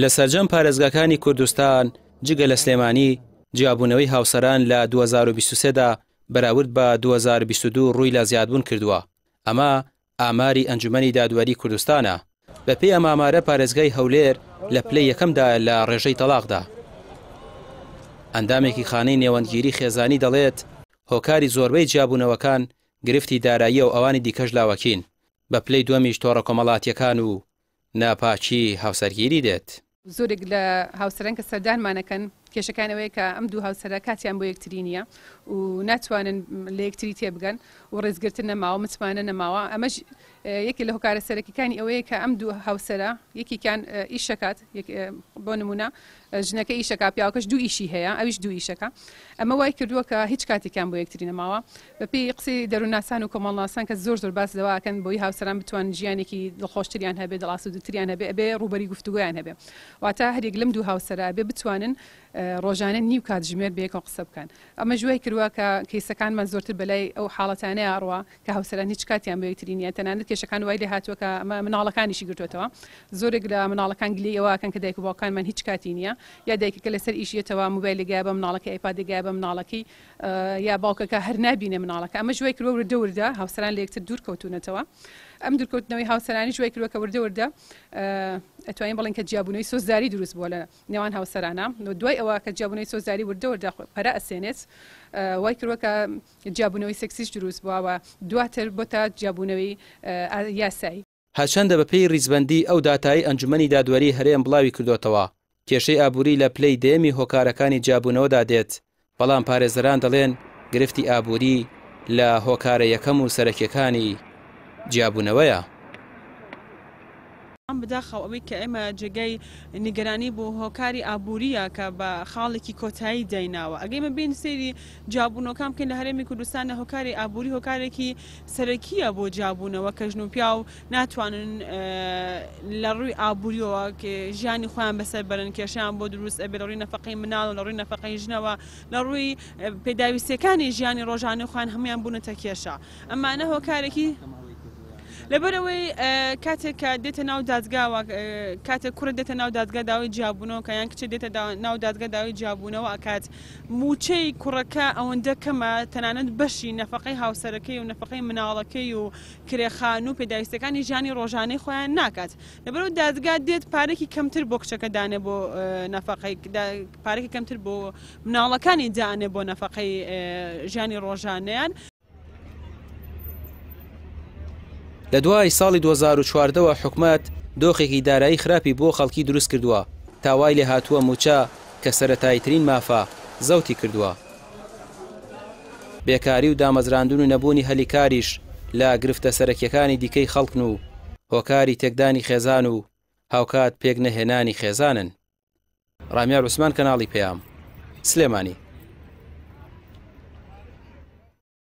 لە سەرجەم پارێزگاکانی کوردستان جگە لە سلێمانی جیابوونەوەی هاوسەران لە 2023دا بەراورد بە 2022 ڕووی لە زیادبوون کردووە ئەمە ئاماری ئەنجومەنی دادوەری کوردستانە بەپێی ئەم ئامارە پارێزگای هەولێر لە پلە یەکەمدا لە ڕێژەی تەلاقدا ئەندامێکی خانەی نێوەندگیری خێزانی دەڵێت هۆکاری زۆربەی جیابوونەوەکان گرفتی دارایی و ئەوانی دیکەش لاوەکین بە پلەی دوەمیش تۆڕە کۆمەڵاتیەکان و ناپاکی هاوسەرگیری دێت. زۆرێک لە هاوسەران کە سەردانمانەکەن کێشەکەیان ئەوەیە کە ئەم دوو هاوسەرە کاتیان بۆ یەکتری نیە و ناتوانن لە یەکتری تێبگەن و ڕێزگرتن نەماوە متمانە نەماوە ئەمەش یەکێ لە هۆکارە سەرەکیەکانی ئەوەیە کە ئەم دوو هاوسەرە یەکێکیان ئیشەکات بۆ نمونە ژنەکە ئیشەکا پیاوەکەش دوو ئیشی هەیە ئەویش دوو ئیشەکە ئەمە وای کردووە کە هیچ کاتێکیان بۆ یەکتری نەماوە بەپێی قسەی دەروونناسان و کۆمەڵناسان کە زۆر زۆر باس لەوە ئەکەن بۆی هاوسەران بتوانن ژیانێکی دڵخۆشتریان هەبێ دڵاسوودتریان هەبێ ئەبێ ڕووبەری گفتوگۆیان هەبێ واتە هەریەک لەم دوو هاوسەرە ئەبێ بتوانن ڕۆژانە نیو کاتژمێر بەیەکەوە قسە بکەن ئەمەش وای کردووە کە کەیسەکانمان زۆرتر بەلای ئەو حاڵەتانەیە ئەڕوا کە هاوسەران هیچ کاتیان بە یەکتری نییە، تەنانەت کێشەکان وای لێ هاتووە کە ئەمە منداڵەکانیشی گرتووەتەوە، زۆرێک لە منداڵەکان گلەی ئەوە ئەکەن کە دایک و باوکانمان هیچ کاتی نییە، یا دایکەکە لەسەر ئیش یەتەوە موبایلێک گایە بە منداڵەکەی، ئایپادێک گایە بە منداڵەکەی یا باوکەکە هەر نابینێ منداڵەکە، ئەمەش وای کردووە وردە وردە هاوسەران لە یەکتر دوور کەوتوونەتەوە، ئەم دوورکەوتنەوەی هاوسەرانیش وای کردووە کە وردە وردە ئەتوانین بڵێین کە جیابوونەوەی سۆزداری دروست بووە لە نێوان هاوسەرانە، دوای ئەوە کە جیابوونەوەی سۆزداری وردە وردە پەرە ئەسێنێت وای کردووە کە جیابوونەوەی سێکسیش دروست بووە و دواتر بۆتە جیابوونەوەی یاسایی. هەرچەندە بەپێی ریزبەندیی ئەو داتایەی ئەنجومەنی دادوەریی هەرێم بڵاوی کردۆتەوە، کێشەی ئابووری لە پلەی دەیەمی هۆکارەکانی جیابوونەوەدا دێت، بەڵام پارێزەران دەڵێن گرفتی ئابووری لە هۆکارە یەکەم و سەرەکییەکانی جیابوونەوەیە. بەداخەوە ئەوەی کە ئێمە جێگای نیگەرانی بوو هۆکاری ئابووریە کە بە خاڵێکی کۆتایی دایناوە ئەگەی من بین سێری جابوونەکان بکەین لە هەرێمی کوردستانە هۆکاری ئابووری هۆکارێکی سەرەکیە بۆ جابوونەوە کە ژن و پیاو ناتوانن لە ڕووی ئابووریەوە ژیانی خۆیان بەسەر بەرن کێشیان بۆ دروست ئەبێ لە ڕووی نەفقی مناڵ لە ڕووی نەفقی ژنەوە لە ڕووی پێداویستەکانی ژیانی ڕۆژانە خۆیان هەمویان بوونەتە کێشە ئەمانە هۆکارێکی لەبەرەوەی کاتێک کە دێتە ناو دادگاوە کاتێک کوڕە دێتە ناو دادگا داوای جیابوونەوە کە یان کچێ دێتە ناو دادگا داوای جیابوونەوە ئەکات موچەی کوڕەکە ئەوەندە کەمە تەنانەت بەشی نەفقەی هاوسەرەکەی و نەفقەی مناڵەکەی و کرێخان و پێداویستەکانی ژانی ڕۆژانەی خۆیان ناکات لەبەرەوە دادگا دێت پارێکی کەمتر بۆ کچەکە دانێ بۆ نەفقەی پارێکی کەمتر بۆ مناڵەکانی دانێ بۆ نەفقەی ژانی ڕۆژانیان لە دوای ساڵی دوو هەزار و چواردە وە حکومەت دۆخێکی دارایی خراپی بۆ خەڵکی دروست کردووە تا وای لێ هاتووە مووچە کە سەرەتاییترین مافە، زەوتی کردووە. بێکاری و دامەزراندن و نەبوونی هەلی کاریش لە گرفتە سەرەکییەکانی دیکەی خەڵکن و هۆکاری تێکدانی خێزان و هاوکات پێک نەهێنانی خێزانن. ڕامیار عوسمان کەناڵی پەیام، سلێمانی.